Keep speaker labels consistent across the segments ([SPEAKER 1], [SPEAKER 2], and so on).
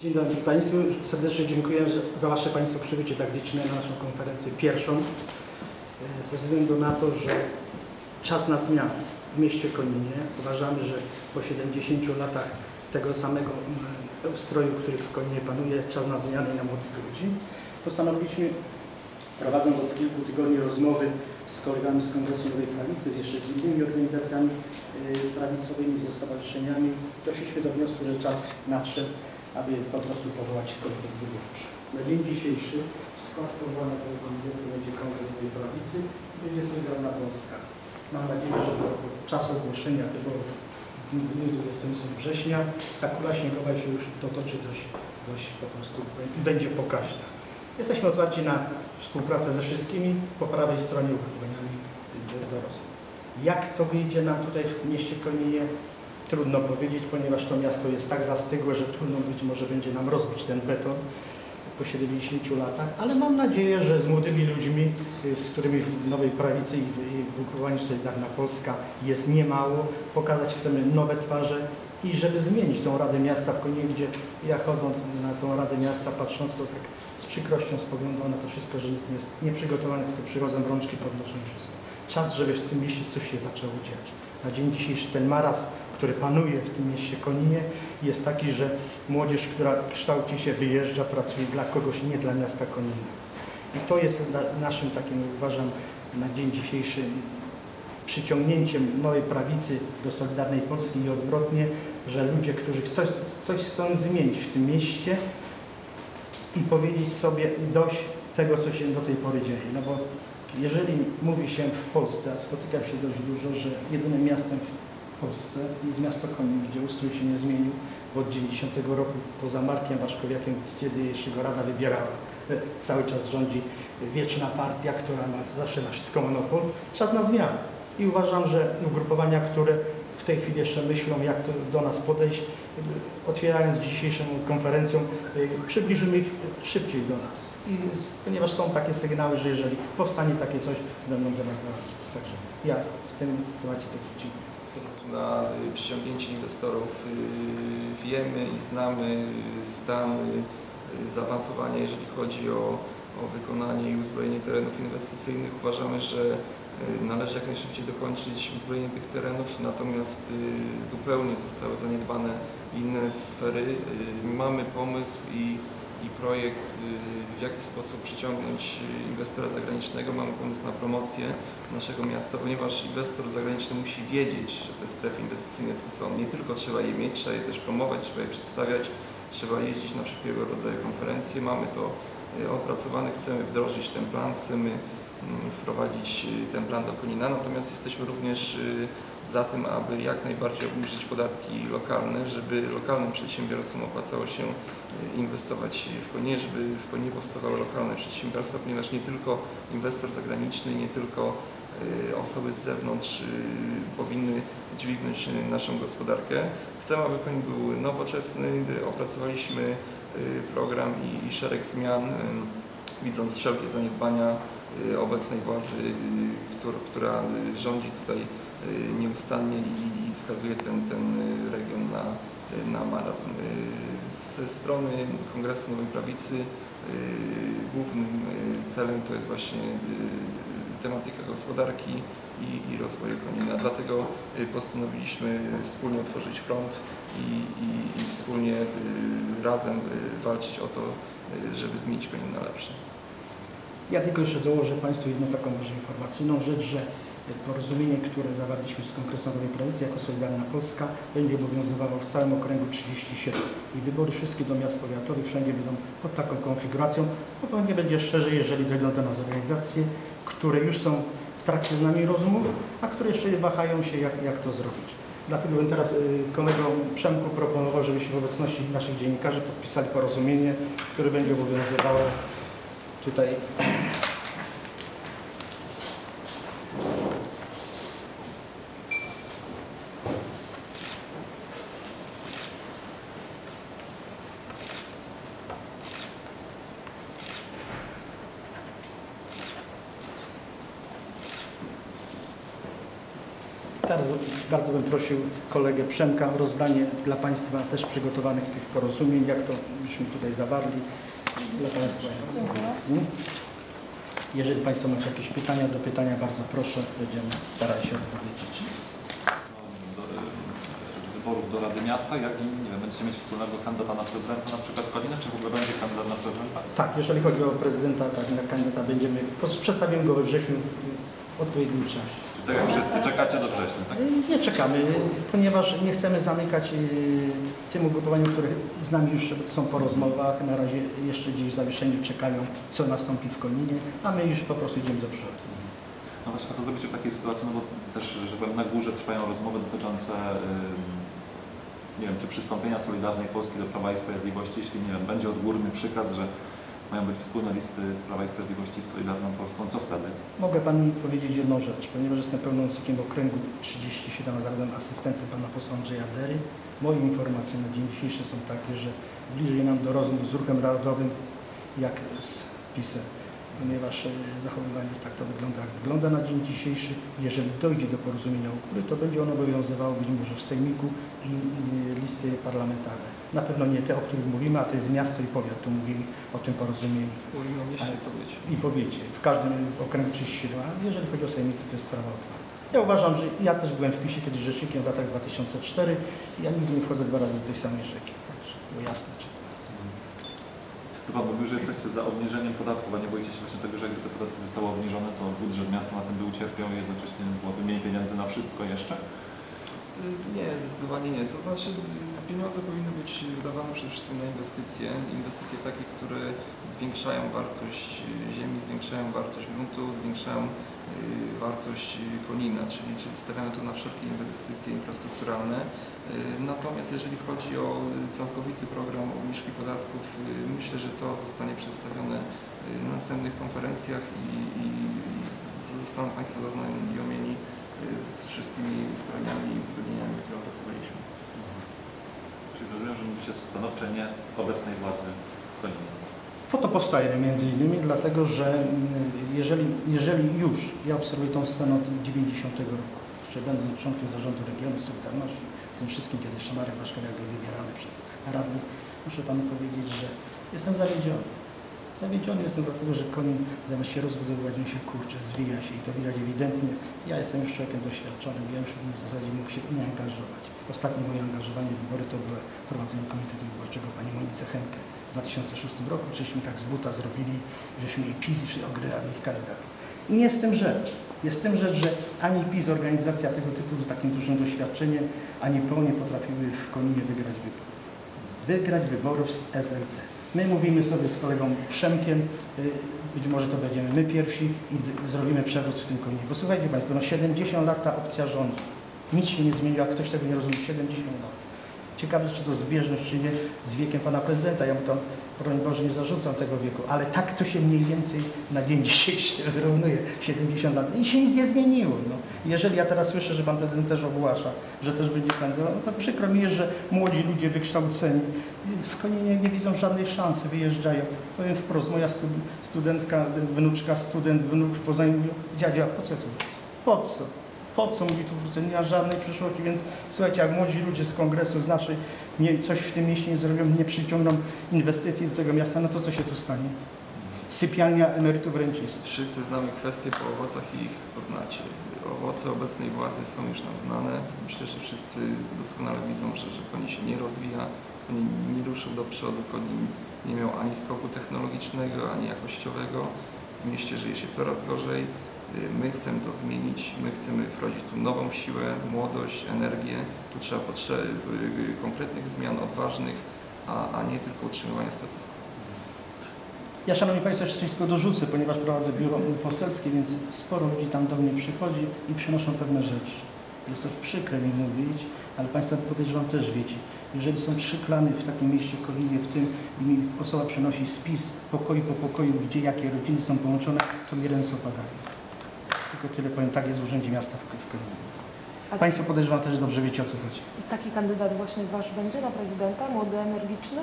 [SPEAKER 1] Dzień dobry Państwu. Serdecznie dziękuję za Wasze Państwo przybycie tak liczne na naszą konferencję pierwszą. E, Ze względu na to, że czas na zmianę w mieście Koninie. Uważamy, że po 70 latach tego samego mm, ustroju, który w Koninie panuje, czas na zmianę i na młodych ludzi. Postanowiliśmy, prowadząc od kilku tygodni rozmowy z kolegami z Kongresu Nowej Prawicy, z jeszcze z innymi organizacjami y, prawicowymi, ze stowarzyszeniami, doszliśmy do wniosku, że czas nadszedł, aby po prostu powołać komitet wyborczy. Na dzień dzisiejszy w skład powołania tego komitetu będzie Kongres Nowej Prawicy i będzie Solidarna Polska. Mam nadzieję, że do czasu ogłoszenia w dniu 28 września ta kula śniegowa się już dotoczy dość, dość po prostu będzie pokaźna. Jesteśmy otwarci na współpracę ze wszystkimi po prawej stronie ugrupowaniami do, rozwoju. Jak to wyjdzie nam tutaj w mieście Koninie? Trudno powiedzieć, ponieważ to miasto jest tak zastygłe, że trudno być może będzie nam rozbić ten beton po 70 latach, ale mam nadzieję, że z młodymi ludźmi, y, z którymi w Nowej Prawicy i w- ugrupowaniu Solidarna Polska jest niemało, pokazać chcemy nowe twarze i żeby zmienić tą Radę Miasta w Koninie, gdzie ja chodząc na tą Radę Miasta, patrząc to tak z przykrością spoglądam na to wszystko, że nikt nie jest nieprzygotowany, tylko przychodzą rączki, podnoszą wszystko. Czas, żeby w tym mieście coś się zaczęło dziać. Na dzień dzisiejszy ten marazm, który panuje w tym mieście Koninie, jest taki, że młodzież, która kształci się, wyjeżdża, pracuje dla kogoś, nie dla miasta Konina. I to jest na- naszym takim, uważam, na dzień dzisiejszy przyciągnięciem nowej prawicy do Solidarnej Polski i odwrotnie, że ludzie, którzy coś, coś chcą zmienić w tym mieście i powiedzieć sobie dość tego, co się do tej pory dzieje. No bo jeżeli mówi się w Polsce, a spotykam się dość dużo, że jedynym miastem w Polsce jest miasto Konin, gdzie ustrój się nie zmienił od 90 roku poza Markiem Waszkowiakiem, kiedy jeszcze go Rada wybierała. E, Cały czas rządzi wieczna partia, która ma zawsze na wszystko monopol. Czas na zmianę. I uważam, że ugrupowania, które w tej chwili jeszcze myślą, jak do nas podejść, otwierając dzisiejszą konferencję, y, przybliżymy ich szybciej do nas. Ponieważ są takie sygnały, że jeżeli powstanie takie coś, będą do nas dołączyć. Także ja w tym temacie tak dziękuję.
[SPEAKER 2] Na y, przyciągnięcie inwestorów. Y, Wiemy i znamy stan zaawansowania, jeżeli chodzi o, o wykonanie i uzbrojenie terenów inwestycyjnych. Uważamy, że należy jak najszybciej dokończyć uzbrojenie tych terenów, natomiast y, zupełnie zostały zaniedbane inne sfery. Y, Mamy pomysł i, i projekt, y, w jaki sposób przyciągnąć y, inwestora zagranicznego. Mamy pomysł na promocję naszego miasta, ponieważ inwestor zagraniczny musi wiedzieć, że te strefy inwestycyjne tu są. Nie tylko trzeba je mieć, trzeba je też promować, trzeba je przedstawiać, trzeba jeździć na wszelkiego rodzaju konferencje. Mamy to y, opracowane, chcemy wdrożyć ten plan, chcemy wprowadzić y, ten plan do Konina, natomiast jesteśmy również y, za tym, aby jak najbardziej obniżyć podatki lokalne, żeby lokalnym przedsiębiorstwom opłacało się y, inwestować w Koninie, żeby w Koninie powstawały lokalne przedsiębiorstwa, ponieważ nie tylko inwestor zagraniczny, nie tylko osoby z zewnątrz powinny dźwignąć naszą gospodarkę. Chcemy, aby Konin był nowoczesny. Opracowaliśmy program i, szereg zmian, widząc wszelkie zaniedbania y, obecnej władzy, y, która, y, rządzi tutaj nieustannie i, i skazuje ten, ten region na, na marazm. Ze strony Kongresu Nowej Prawicy głównym celem to jest właśnie tematyka gospodarki i, i rozwoju Konina. Dlatego postanowiliśmy wspólnie otworzyć front i, i, i wspólnie razem walczyć o to, żeby zmienić Konin na lepsze.
[SPEAKER 1] Ja tylko jeszcze dołożę Państwu jedną taką może informacyjną rzecz, że porozumienie, które zawarliśmy z Kongresem Nowej Prawicy jako Solidarna Polska będzie obowiązywało w całym okręgu 37 i wybory wszystkie do miast powiatowych wszędzie będą pod taką konfiguracją, bo pewnie będzie szerzej, jeżeli dojdą do nas organizacje, które już są w trakcie z nami rozmów, a które jeszcze wahają się, jak, jak to zrobić. Dlatego bym teraz y, kolego Przemku proponował, żebyśmy w obecności naszych dziennikarzy podpisali porozumienie, które będzie obowiązywało tutaj prosił kolegę Przemka o rozdanie dla Państwa też przygotowanych tych porozumień, jak to byśmy tutaj zawarli dla Państwa. informacji. Jeżeli Państwo macie jakieś pytania, do pytania bardzo proszę, będziemy starali się odpowiedzieć.
[SPEAKER 3] do, wyborów do Rady Miasta, jak nie wiem, będziecie mieć wspólnego kandydata na prezydenta, na przykład Koliny, czy w ogóle będzie kandydat na prezydenta?
[SPEAKER 1] Tak, jeżeli chodzi o prezydenta, tak, na kandydata będziemy, przedstawimy go we wrześniu w odpowiednim czasie.
[SPEAKER 3] Tak jak wszyscy czekacie do września, tak?
[SPEAKER 1] Nie czekamy, ponieważ nie chcemy zamykać y, tym ugrupowaniom, które z nami już są po rozmowach. Na razie jeszcze gdzieś w zawieszeniu czekają, co nastąpi w Koninie, a my już po prostu idziemy do przodu.
[SPEAKER 3] No właśnie, a co zrobicie w takiej sytuacji, no bo też, że powiem, na górze trwają rozmowy dotyczące, nie wiem, czy przystąpienia Solidarnej Polski do Prawa i Sprawiedliwości, jeśli, nie wiem, będzie odgórny przykaz, że mają być wspólne listy Prawa i Sprawiedliwości z Solidarną Polską, co wtedy?
[SPEAKER 1] Mogę Pani powiedzieć jedną rzecz, ponieważ jestem pełnomocnikiem okręgu 37, a zarazem asystentem Pana posła Andrzeja Dery. Moje informacje na dzień dzisiejszy są takie, że bliżej nam do rozmów z ruchem narodowym jak z PiSem, ponieważ e, zachowywanie tak to wygląda, jak wygląda na dzień dzisiejszy. Jeżeli dojdzie do porozumienia ukry, to będzie ono obowiązywało być może w Sejmiku i e, listy parlamentarne. Na pewno nie te, o których mówimy, a to jest miasto i powiat, tu mówili o tym porozumieniu
[SPEAKER 2] Mówimy o mieście i powiecie.
[SPEAKER 1] i powiecie, w każdym okręgu 37, a jeżeli chodzi o sejmiki, to jest sprawa otwarta. Ja uważam, że ja też byłem w PiSie kiedyś rzecznikiem w latach 2004 i ja nigdy nie wchodzę dwa razy do tej samej rzeki, także było jasne.
[SPEAKER 3] Chyba mówił, że jesteście za obniżeniem podatków, a nie boicie się właśnie tego, że jakby te podatki zostały obniżone, to budżet miasta na tym by ucierpiał i jednocześnie byłoby mniej pieniędzy na wszystko jeszcze?
[SPEAKER 2] Y, Nie, zdecydowanie nie. To znaczy pieniądze powinny być wydawane przede wszystkim na inwestycje. Inwestycje takie, które zwiększają wartość ziemi, zwiększają wartość gruntu, zwiększają y, wartość konina, czyli, czyli stawiamy tu na wszelkie inwestycje infrastrukturalne. Y, Natomiast jeżeli chodzi o całkowity program obniżki podatków, y, myślę, że to zostanie przedstawione y, na następnych konferencjach i, i, zostaną Państwo zaznajomieni z wszystkimi ustaleniami i uzgodnieniami, które opracowaliśmy.
[SPEAKER 3] Czyli rozumiem, że mówi się stanowcze nie obecnej władzy w Koninie.
[SPEAKER 1] Po to powstajemy między innymi, dlatego że mm, jeżeli, jeżeli już, ja obserwuję tą scenę od 90 roku, jeszcze będąc członkiem zarządu regionu Solidarności, tym wszystkim, kiedy jeszcze Marek Waszkowiak był wybierany przez radnych, muszę Panu powiedzieć, że jestem zawiedziony. Zawiedziony jestem dlatego, że Konin zamiast się rozbudowywać, on się kurczy, zwija się i to widać ewidentnie. Ja jestem już człowiekiem doświadczonym, ja już w zasadzie mógł się nie angażować. Ostatnie moje angażowanie w wybory to było prowadzenie Komitetu Wyborczego pani Monice Henke w 2006 roku. Żeśmy tak z buta zrobili, żeśmy i PiS i ogrywali ich kandydatów. Nie jest w tym rzecz. Jest tym rzecz, że ani PiS, organizacja tego typu z takim dużym doświadczeniem, ani PO nie potrafiły w Koninie wygrać wyborów. Wygrać wyborów z SLD. My mówimy sobie z kolegą Przemkiem, y, być może to będziemy my pierwsi i zrobimy przewrót w tym Koninie. Bo słuchajcie Państwo, no 70 lat ta opcja rządzi. Nic się nie zmieniło, a ktoś tego nie rozumie. 70 lat. Ciekawe, czy to zbieżność, czy nie z wiekiem pana prezydenta. Ja mu to, broń Boże, nie zarzucam tego wieku, ale tak to się mniej więcej na dzień dzisiejszy wyrównuje. 70 lat. I się nic nie zmieniło. No. Jeżeli ja teraz słyszę, że pan prezydent też ogłasza, że też będzie kandydował, no to przykro mi jest, że młodzi ludzie wykształceni w Koninie nie widzą żadnej szansy, wyjeżdżają. Powiem wprost, moja stud studentka, wnuczka, student, wnuk w Poznaniu mówił, dziadzia, po co tu? Po co? Po co mówi tu wrócę? Nie ma żadnej przyszłości, więc słuchajcie, jak młodzi ludzie z kongresu, z naszej, nie, coś w tym mieście nie zrobią, nie przyciągną inwestycji do tego miasta, no to co się tu stanie? Sypialnia emerytów rencistów.
[SPEAKER 2] Wszyscy znamy kwestie po owocach i ich poznacie. Owoce obecnej władzy są już nam znane. Myślę, że wszyscy doskonale widzą, że, że Konin się nie rozwija, Konin nie ruszył do przodu, Konin nie miał ani skoku technologicznego, ani jakościowego. W mieście żyje się coraz gorzej. Y, My chcemy to zmienić, my chcemy wprowadzić tu nową siłę, młodość, energię. Tu trzeba potrze- y, konkretnych zmian, odważnych, a, a nie tylko utrzymywania status quo.
[SPEAKER 1] Ja, Szanowni Państwo, jeszcze coś tylko dorzucę, ponieważ prowadzę biuro poselskie, więc sporo ludzi tam do mnie przychodzi i przynoszą pewne rzeczy. Jest to przykre mi mówić, ale Państwo podejrzewam też wiecie. Jeżeli są trzy klany w takim mieście Kolinie, w tym i mi osoba przynosi spis pokoju po pokoju, gdzie jakie rodziny są połączone, to mi ręce opadają. Tylko tyle powiem, tak jest w Urzędzie Miasta w, w Państwo podejrzewam też dobrze wiecie o co chodzi.
[SPEAKER 4] taki kandydat właśnie wasz będzie na prezydenta, młody, energiczny?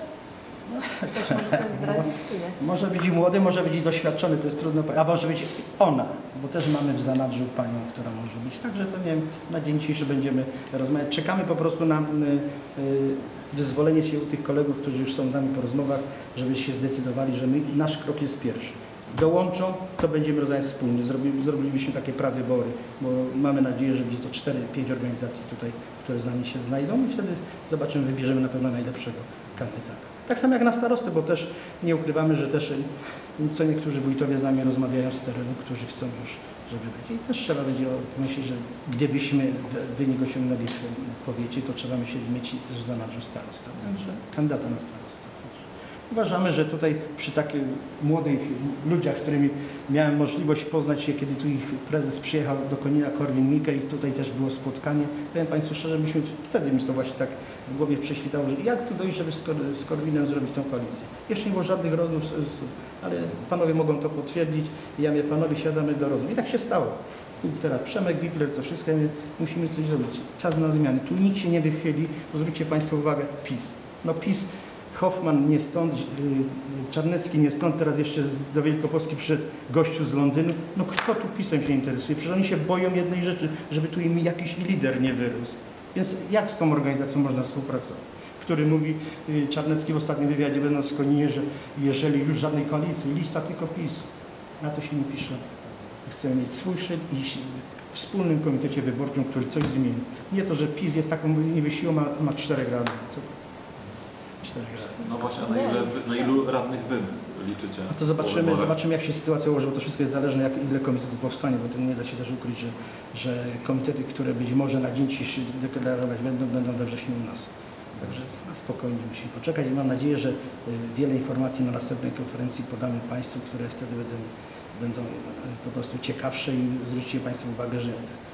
[SPEAKER 4] Coś możecie zdradzić, czy nie?
[SPEAKER 1] Może być młody, może być doświadczony, to jest trudno powiedzieć. A może być ona, bo też mamy w zanadrzu panią, która może być. Także to nie wiem, na dzień dzisiejszy będziemy rozmawiać. Czekamy po prostu na y, y, wyzwolenie się u tych kolegów, którzy już są z nami po rozmowach, żeby się zdecydowali, że my, nasz krok jest pierwszy. Dołączą, to będziemy rozmawiać wspólnie. Zrobili, zrobilibyśmy takie prawybory, bo mamy nadzieję, że będzie to 4-5 organizacji tutaj, które z nami się znajdą i wtedy zobaczymy, wybierzemy na pewno najlepszego kandydata. Tak samo jak na starostę, bo też nie ukrywamy, że też y, co niektórzy wójtowie z nami rozmawiają z terenu, którzy chcą już, żeby być. I też trzeba będzie myśleć, że gdybyśmy wynik osiągnęli w powiecie, to trzeba myśleć mieć też w zanadrzu starosta. Także kandydata na starostę. Uważamy, że tutaj przy takich młodych ludziach, z którymi miałem możliwość poznać się, kiedy tu ich prezes przyjechał do Konina Korwin-Mikke i tutaj też było spotkanie, powiem Państwu szczerze, myśmy wtedy mi to właśnie tak w głowie prześwitało, że jak tu dojść, żeby z, Kor z Korwinem zrobić tą koalicję. Jeszcze nie było żadnych rozmów, ale panowie mogą to potwierdzić. Ja mówię, panowie, siadamy do rozmów. I tak się stało. Teraz Przemek, Wipler, to wszystko, musimy coś zrobić. Czas na zmiany. Tu nikt się nie wychyli. Bo Zwróćcie Państwo uwagę, PiS. No PiS, Hoffman nie stąd, yy, Czarnecki nie stąd, teraz jeszcze do Wielkopolski przyszedł gościu z Londynu. No kto tu PiSem się interesuje? Przecież oni się boją jednej rzeczy, żeby tu im jakiś lider nie wyrósł. Więc jak z tą organizacją można współpracować? Który mówi, yy, Czarnecki w ostatnim wywiadzie będąc w Koninie, że jeżeli już żadnej koalicji, lista tylko PiS. Na to się nie pisze. Chcemy mieć swój szyld i wspólnym komitecie wyborczym, który coś zmieni. Nie to, że PiS jest taką niby siłą, ma, ma czterech radnych. Co to? Czterech radnych.
[SPEAKER 3] No właśnie, a na, ile, na ilu radnych wy liczycie?
[SPEAKER 1] No to zobaczymy, zobaczymy jak się sytuacja ułoży, bo to wszystko jest zależne, jak, ile komitetów powstanie, bo to nie da się też ukryć, że, że komitety, które być może na dzień dzisiejszy deklarować będą, będą we wrześniu u nas. Także na spokojnie musimy poczekać i mam nadzieję, że y, wiele informacji na następnej konferencji podamy Państwu, które wtedy będą, będą y, po prostu ciekawsze i zwróćcie Państwo uwagę, że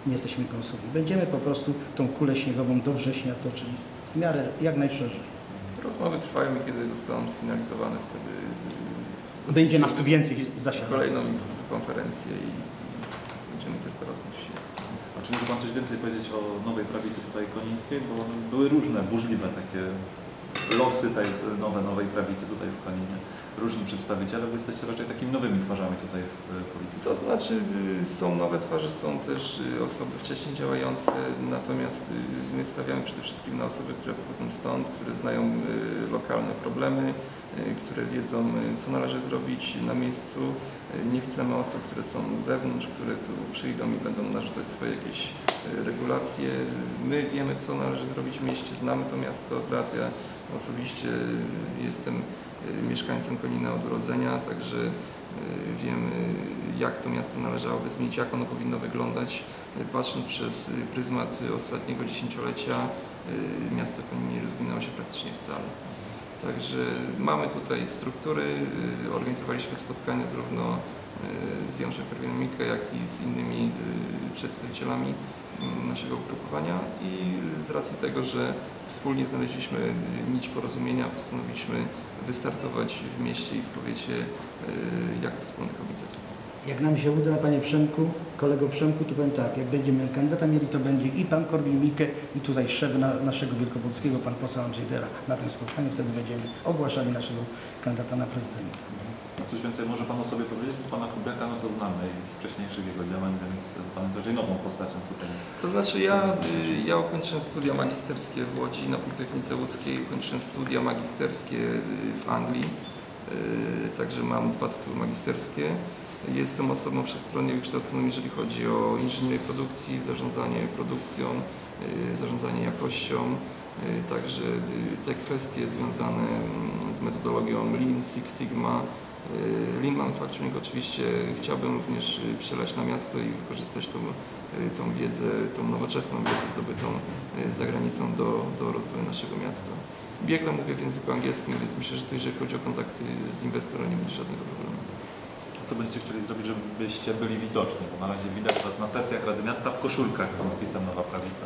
[SPEAKER 1] nie jesteśmy konsultami. Będziemy po prostu tą kulę śniegową do września toczyć w miarę jak najszerzej.
[SPEAKER 2] Rozmowy trwają i kiedy zostaną sfinalizowane, wtedy y,
[SPEAKER 1] Będzie nas tu więcej zasiadało.
[SPEAKER 2] kolejną konferencję i będziemy tylko roznosić.
[SPEAKER 3] A czy może Pan coś więcej powiedzieć o nowej prawicy tutaj konińskiej? Bo były różne, burzliwe takie losy tej nowe, nowej prawicy tutaj w Koninie. Różni przedstawiciele, Wy jesteście raczej takimi nowymi twarzami tutaj w e, polityce.
[SPEAKER 2] To znaczy y, są nowe twarze, są też y, osoby wcześniej działające, natomiast y, my stawiamy przede wszystkim na osoby, które pochodzą stąd, które znają lokalne problemy, które wiedzą, co należy zrobić na miejscu. Nie chcemy osób, które są z zewnątrz, które tu przyjdą i będą narzucać swoje jakieś regulacje. My wiemy, co należy zrobić w mieście, znamy to miasto. Ja osobiście jestem y, mieszkańcem Konina od urodzenia, także y, wiem, y, jak to miasto należałoby zmienić, jak ono powinno wyglądać. Patrząc przez pryzmat ostatniego dziesięciolecia, miasto Konin nie rozwinęło się praktycznie wcale. Także mamy tutaj struktury, organizowaliśmy spotkania zarówno z Januszem Korwin-Mikke, jak i z innymi y, przedstawicielami y, naszego ugrupowania i z racji tego, że wspólnie znaleźliśmy y, nić porozumienia, postanowiliśmy wystartować w mieście i w powiecie y, jako wspólny komitet.
[SPEAKER 1] Jak nam się uda, panie Przemku, kolego Przemku, to powiem tak, jak będziemy kandydata mieli, to będzie i pan Korwin-Mikke i tutaj szef na, naszego wielkopolskiego, pan poseł Andrzej Dera na tym spotkaniu. Wtedy będziemy ogłaszali naszego kandydata na prezydenta.
[SPEAKER 3] Coś więcej może Pan o sobie powiedzieć? Bo Pana Kubiaka no to znamy z wcześniejszych jego działań, więc Pan jest raczej nową postacią tutaj.
[SPEAKER 2] To znaczy ja, y, ja ukończyłem studia magisterskie w Łodzi na Politechnice Łódzkiej, ukończyłem studia magisterskie y, w Anglii, y, także mam dwa tytuły magisterskie. Jestem osobą wszechstronnie wykształconą, jeżeli chodzi o inżynierię produkcji, zarządzanie produkcją, zarządzanie jakością, także te kwestie związane mm, z metodologią Lean, Six Sigma, Lean Manufacturing oczywiście chciałbym również y, przelać na miasto i wykorzystać tą y, tą wiedzę, tą nowoczesną wiedzę zdobytą y, za granicą do, do rozwoju naszego miasta. Biegle mówię w języku angielskim, więc myślę, że tu jeżeli chodzi o kontakty z inwestorem nie będzie żadnego problemu.
[SPEAKER 3] A co będziecie chcieli zrobić, żebyście byli widoczni? Bo na razie widać Was na sesjach Rady Miasta w koszulkach z napisem Nowa Prawica.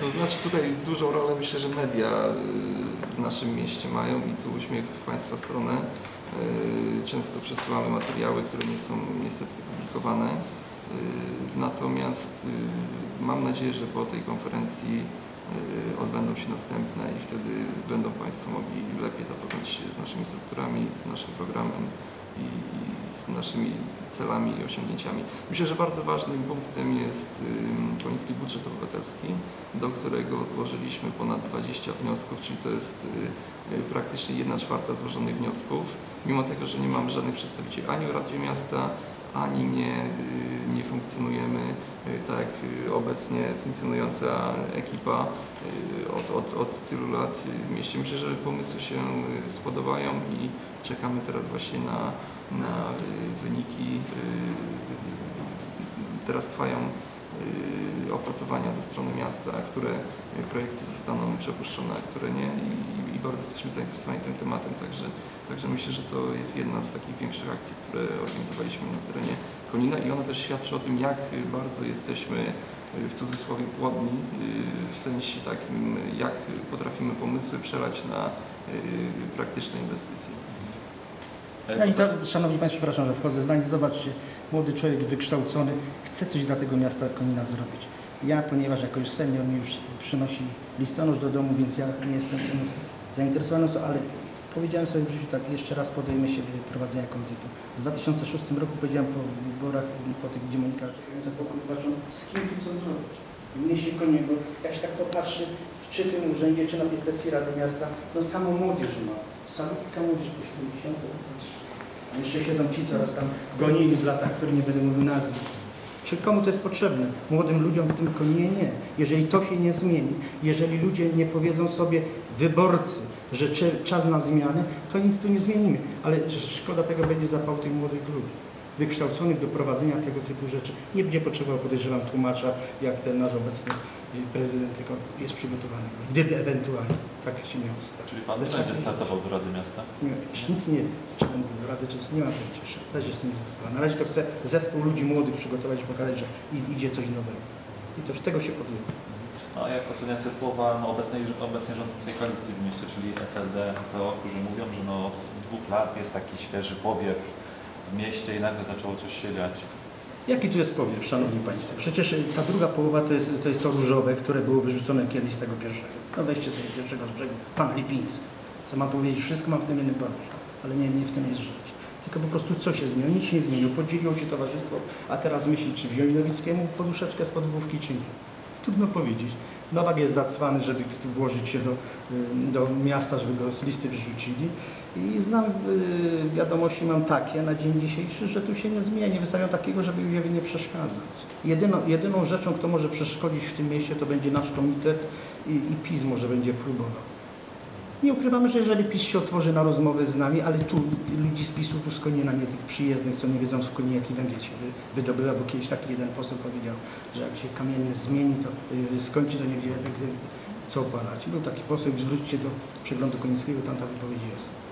[SPEAKER 2] To znaczy tutaj dużą rolę myślę, że media y, w naszym mieście mają i tu uśmiech w Państwa stronę. Y, Często przesyłamy materiały, które nie są niestety publikowane. Y, Natomiast y, mam nadzieję, że po tej konferencji odbędą się następne i wtedy będą Państwo mogli lepiej zapoznać się z naszymi strukturami, z naszym programem i z naszymi celami i osiągnięciami. Myślę, że bardzo ważnym punktem jest ym, Koniński Budżet Obywatelski, do którego złożyliśmy ponad 20 wniosków, czyli to jest y, y, praktycznie 1 czwarta złożonych wniosków, mimo tego, że nie mamy żadnych przedstawicieli ani Radzie Miasta, ani nie, nie funkcjonujemy y, tak y, obecnie funkcjonująca ekipa y, od, od, od tylu lat w mieście. Myślę, że pomysły się spodobają i czekamy teraz właśnie na, na wyniki. Teraz trwają opracowania ze strony miasta, które y, projekty zostaną przepuszczone, a które nie i, i bardzo jesteśmy zainteresowani tym tematem, także, także myślę, że to jest jedna z takich większych akcji, które organizowaliśmy na terenie Konina i ona też świadczy o tym, jak y, bardzo jesteśmy y, w cudzysłowie płodni, y, w sensie takim, jak potrafimy pomysły przelać na y, praktyczne inwestycje.
[SPEAKER 1] Ja i to, Szanowni Państwo, przepraszam, że wchodzę zdanie. Zobaczcie, młody człowiek wykształcony chce coś dla tego miasta Konina zrobić. Ja, ponieważ jako już senior mi już przynosi listonosz do domu, więc ja nie jestem tym zainteresowany, ale powiedziałem sobie w życiu tak, jeszcze raz podejmę się prowadzenia komitetu. W 2006 roku powiedziałem po wyborach, po tych, uważam, z kim tu co zrobić. W mieście Koninie, bo jak się tak popatrzy, czy tym urzędzie, czy na tej sesji Rady Miasta, no samą młodzież ma. Samotna młodzież po 70 lat. Jeszcze siedzą ci, co raz tam gonili w latach, który nie będę mówił nazwisk. Czy komu to jest potrzebne? Młodym ludziom w tym Koninie nie. Jeżeli to się nie zmieni, jeżeli ludzie nie powiedzą sobie wyborcy, że czas na zmiany, to nic tu nie zmienimy. Ale szkoda tego będzie zapał tych młodych ludzi, wykształconych do prowadzenia tego typu rzeczy. Nie będzie potrzebował, podejrzewam, tłumacza, jak ten nasz obecny prezydent, tylko jest przygotowany. Gdyby ewentualnie tak się miało stać.
[SPEAKER 3] Czyli Pan będzie startował do Rady Miasta?
[SPEAKER 1] nie, nic nie wiem, czy będę do rady, czy nie mam pojęcia jeszcze. Na razie jestem niezdecydowany. Na razie to chcę zespół ludzi młodych przygotować i pokazać, że idzie coś nowego. I to tego się podjęło.
[SPEAKER 3] No a jak oceniacie słowa no, obecnej, obecnie rządzącej koalicji w mieście, czyli SLD, PO, którzy mówią, że no, od dwóch lat jest taki świeży powiew w mieście i nagle zaczęło coś się dziać.
[SPEAKER 1] Jaki tu jest powiew, Szanowni Państwo? Przecież y, ta druga połowa to jest, to jest to różowe, które było wyrzucone kiedyś z tego pierwszego. No weźcie sobie pierwszego z brzegu, pan Lipiński. Co mam powiedzieć, wszystko mam w tym jednym poruszu, ale nie, nie w tym jest rzecz. Tylko po prostu co się zmieniło? Nic się nie zmieniło. Podzieliło się towarzystwo, a teraz myśli, czy wziąć Nowickiemu poduszeczkę z podwówki, czy nie. Trudno powiedzieć. Nowak jest zacwany, żeby włożyć się do, y, do miasta, żeby go z listy wyrzucili. I znam y, wiadomości, mam takie na dzień dzisiejszy, że tu się nie zmieni. Wystawią takiego, żeby Józefie nie przeszkadzać. Jedyną, jedyną rzeczą, kto może przeszkodzić w tym mieście, to będzie nasz komitet i, i PiS może będzie próbował. Nie ukrywamy, że jeżeli PiS się otworzy na rozmowę z nami, ale tu ludzi z PiSu, tu z Konina, nie tych przyjezdnych, co nie wiedzą w Koninie, jaki węgiel się wy, wydobywa, bo kiedyś taki jeden poseł powiedział, że jak się kamienny zmieni, to y, skończy, to nie wie, co opalać. Był taki poseł, zwróćcie do przeglądu konińskiego, tam ta wypowiedź jest.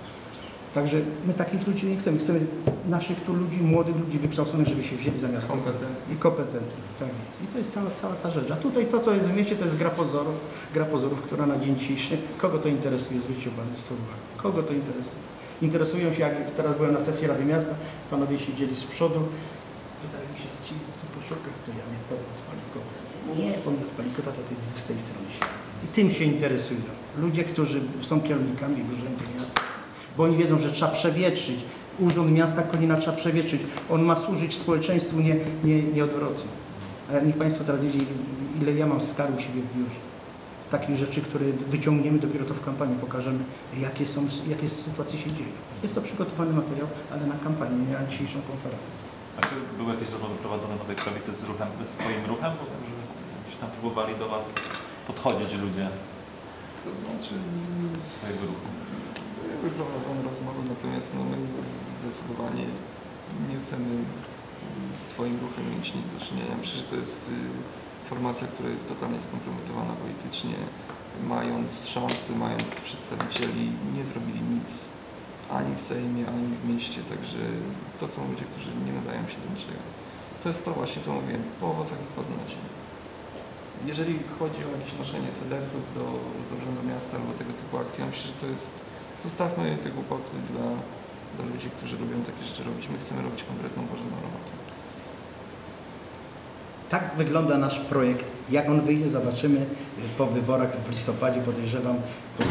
[SPEAKER 1] Także my takich ludzi nie chcemy. Chcemy naszych tu ludzi, młodych ludzi wykształconych, żeby się wzięli za miasto.
[SPEAKER 2] Kompetentnych.
[SPEAKER 1] I kompetentnych, tak jest. I to jest cała, cała ta rzecz. A tutaj to, co jest w mieście, to jest gra pozorów, gra pozorów, która na dzień dzisiejszy, kogo to interesuje, zwróćcie Państwo uwagę. Kogo to interesuje? Interesują się, jak teraz byłem na sesji Rady Miasta, panowie siedzieli z przodu, pytali się ci w tych koszulkach, to ja nie powiem odpali kota. Nie, nie, bo mi odpali kota, to tych dwóch z tej strony się. I tym się interesują. Ludzie, którzy są kierownikami w urzędzie miasta, bo oni wiedzą, że trzeba przewietrzyć. Urząd Miasta Konina trzeba przewietrzyć. On ma służyć społeczeństwu, nie, nie, nie odwrotnie. A niech Państwo teraz wiecie, ile ja mam skarg u siebie w biurze. Takich rzeczy, które wyciągniemy dopiero to w kampanii, pokażemy, jakie, są, jakie sytuacje się dzieją. Jest to przygotowany materiał, ale na kampanię, nie na dzisiejszą konferencję.
[SPEAKER 3] A czy były jakieś rozmowy prowadzone Nowej Krawicy z, ruchem, z Twoim ruchem? Potem, że gdzieś tam próbowali do Was podchodzić ludzie
[SPEAKER 2] Co znaczy,
[SPEAKER 3] Twojego ruchu?
[SPEAKER 2] Były prowadzone rozmowy, natomiast no, my zdecydowanie nie chcemy z Twoim ruchem mieć nic do czynienia. Myślę, że to jest y, formacja, która jest totalnie skompromitowana politycznie. Mając szansę, mając przedstawicieli, nie zrobili nic ani w Sejmie, ani w mieście, także to są ludzie, którzy nie nadają się do niczego. To jest to właśnie, co mówiłem, po owocach ich poznacie. Jeżeli chodzi o jakieś noszenie sedesów do, do Miasta albo tego typu akcji, ja myślę, że to jest, zostawmy te głupoty dla, dla ludzi, którzy lubią takie rzeczy robić. My chcemy robić konkretną, porządną robotę.
[SPEAKER 1] Tak wygląda nasz projekt. Jak on wyjdzie, zobaczymy po wyborach w listopadzie, podejrzewam, po-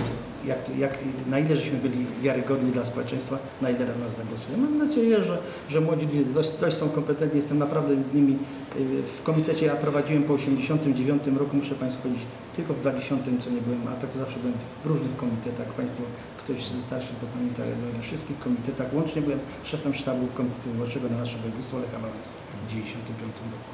[SPEAKER 1] jak, jak, na ile żeśmy byli wiarygodni dla społeczeństwa, na ile na nas zagłosuje. Mam nadzieję, że, że młodzi ludzie dość, dość są kompetentni. Jestem naprawdę z nimi y, w komitecie. Ja prowadziłem po 89 roku, muszę Państwu powiedzieć, tylko w 2000, co nie byłem, a tak to zawsze byłem w różnych komitetach. Państwo, ktoś ze starszych to pamięta, ja byłem we wszystkich komitetach. Łącznie byłem szefem sztabu Komitetu Wyborczego na nasze województwo Lecha Wałęsy w 95 roku.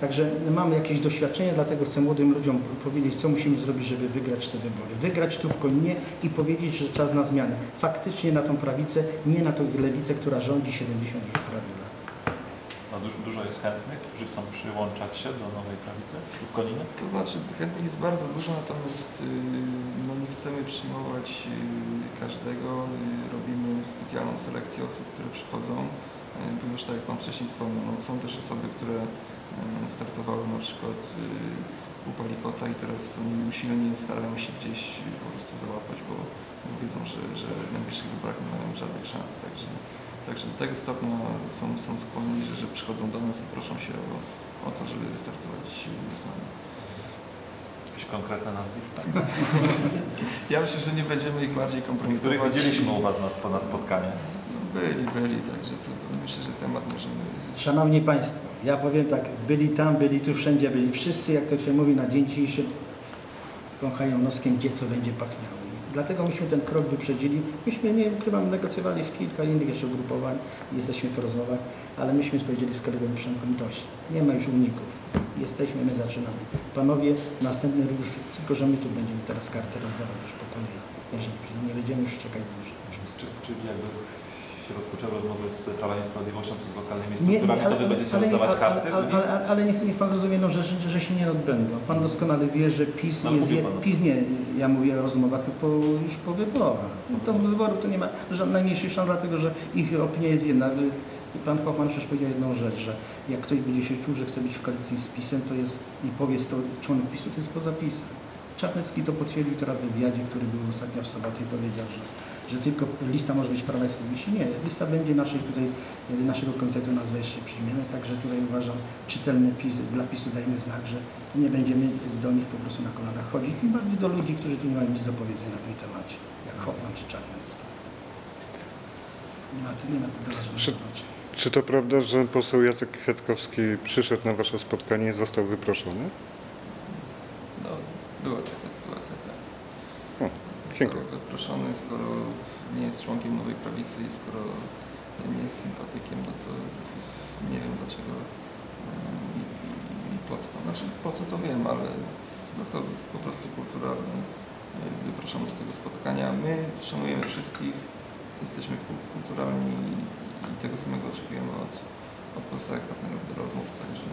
[SPEAKER 1] Także mamy jakieś doświadczenie, dlatego chcę młodym ludziom powiedzieć, co musimy zrobić, żeby wygrać te wybory. Wygrać tu w Koninie i powiedzieć, że czas na zmianę. Faktycznie na tą prawicę, nie na tą lewicę, która rządzi 70 już prawie lat.
[SPEAKER 3] No, dużo, dużo jest chętnych, którzy chcą przyłączać się do nowej prawicy tu w Koninie?
[SPEAKER 2] To znaczy chętnych jest bardzo dużo, natomiast y, no, nie chcemy przyjmować y, każdego. Robimy specjalną selekcję osób, które przychodzą, y, ponieważ tak jak Pan wcześniej wspomniał, no, są też osoby, które startowały na przykład y, u Palikota i teraz oni usilnie starają się gdzieś y, po prostu załapać, bo, wiedzą, że, że w najbliższych wyborach nie mają żadnych szans. Także, także do tego stopnia są, są skłonni, że, że przychodzą do nas i proszą się o, o to, żeby wystartować z nami.
[SPEAKER 3] Jakieś konkretne nazwiska?
[SPEAKER 2] Ja myślę, że nie będziemy ich bardziej
[SPEAKER 3] Których
[SPEAKER 2] kompromitować.
[SPEAKER 3] widzieliśmy u Was na, na spotkanie.
[SPEAKER 2] Byli, byli, także to, to myślę, że temat możemy...
[SPEAKER 1] Szanowni Państwo, ja powiem tak, byli tam, byli tu, wszędzie byli. Wszyscy, jak to się mówi na dzień dzisiejszy, wąchają noskiem, gdzie co będzie pachniało. Dlatego myśmy ten krok wyprzedzili. Myśmy, nie ukrywam, negocjowali w kilka innych jeszcze ugrupowań, jesteśmy po rozmowach, ale myśmy powiedzieli z kolegą Przemkiem dość. Nie ma już uników. Jesteśmy, my zaczynamy. Panowie, następny ruch, już, tylko że my tu będziemy teraz kartę rozdawać już po kolei. Jeżeli nie będziemy już czekać dłużej.
[SPEAKER 3] Czy, czyli jakby się rozpoczęły rozmowy z Prawem i Sprawiedliwością, czy z lokalnymi
[SPEAKER 1] Nie,
[SPEAKER 3] strukturami,
[SPEAKER 1] nie, ale,
[SPEAKER 3] to Wy będziecie
[SPEAKER 1] ale,
[SPEAKER 3] rozdawać
[SPEAKER 1] ale,
[SPEAKER 3] karty?
[SPEAKER 1] ale, ale, ale, niech, niech Pan zrozumie jedną rzecz, że, że się nie odbędą. Pan doskonale wie, że PiS
[SPEAKER 3] No, pan.
[SPEAKER 1] PiS nie, ja mówię o rozmowach po, już po wyborach. No, to wyborów to nie ma żadnej najmniejszej szans, dlatego że ich opinia jest jedna. I Pan Hoffman przecież powiedział jedną rzecz, że jak ktoś będzie się czuł, że chce być w koalicji z PiSem, to jest i powie to członek PiSu, to jest poza PiSem. Czarnecki to potwierdził teraz w wywiadzie, który był ostatnio w sobotę i powiedział, że, że tylko lista może być Prawa i Sprawiedliwości. Nie, lista będzie naszej tutaj, naszego komitetu, nazwa jeszcze przyjmiemy, także tutaj uważam czytelny PiS, dla PiSu dajemy znak, że nie będziemy do nich po prostu na kolanach chodzić, tym bardziej do ludzi, którzy tu nie mają nic do powiedzenia na tym temacie, jak Hoffman czy Czarnecki. Nie ma, nie ma żadnego
[SPEAKER 5] Czy-
[SPEAKER 1] znaczenia.
[SPEAKER 5] Czy to prawda, że poseł Jacek Kwiatkowski przyszedł na Wasze spotkanie i został wyproszony?
[SPEAKER 2] No, była taka sytuacja, tak.
[SPEAKER 5] Dziękuję.
[SPEAKER 2] Został wyproszony, skoro nie jest członkiem Nowej Prawicy i skoro nie jest sympatykiem, no to nie wiem dlaczego mm, i, i, i po co to. Znaczy, po co to wiem, ale został po prostu kulturalnie y, wyproszony z tego spotkania. My szanujemy wszystkich, jesteśmy ku- kulturalni i, i tego samego oczekujemy od, od pozostałych partnerów do rozmów, także,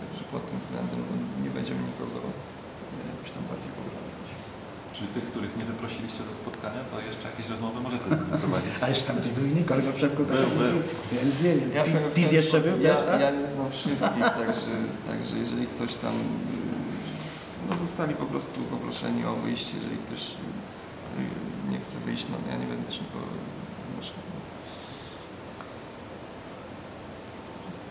[SPEAKER 2] także pod tym względem nie będziemy nikogo jakoś tam bardziej pogrążać.
[SPEAKER 3] Czyli tych, których nie wyprosiliście do spotkania, to jeszcze jakieś rozmowy możecie z nimi prowadzić.
[SPEAKER 1] A jeszcze tam ktoś był inny kolega Przemku, to,
[SPEAKER 3] Był,
[SPEAKER 1] ja
[SPEAKER 3] był.
[SPEAKER 1] ja nic nie wiem.
[SPEAKER 2] Ja
[SPEAKER 1] PiS jeszcze był
[SPEAKER 2] sposób,
[SPEAKER 1] też,
[SPEAKER 2] ja,
[SPEAKER 1] tak?
[SPEAKER 2] ja nie znam wszystkich, także, także jeżeli ktoś tam no zostali po prostu poproszeni o wyjście, jeżeli ktoś yy, nie chce wyjść, no ja nie będę też nikogo zmuszał.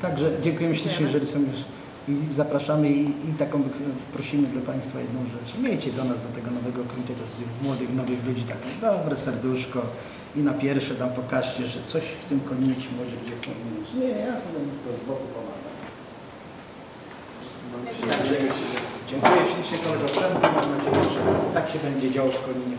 [SPEAKER 1] Także dziękujemy ślicznie, jeżeli są już i zapraszamy i, i taką prosimy dla Państwa jedną rzecz. Miejcie do nas, do tego nowego komitetu młodych, nowych ludzi takie dobre serduszko i na pierwsze tam pokażcie, że coś w tym koninie ci może ludzie chcą zmienić. Nie, ja to będę z boku pomagam. Dziękuję ślicznie kolego Przemku. Mam nadzieję, że tak się będzie działo w Koninie.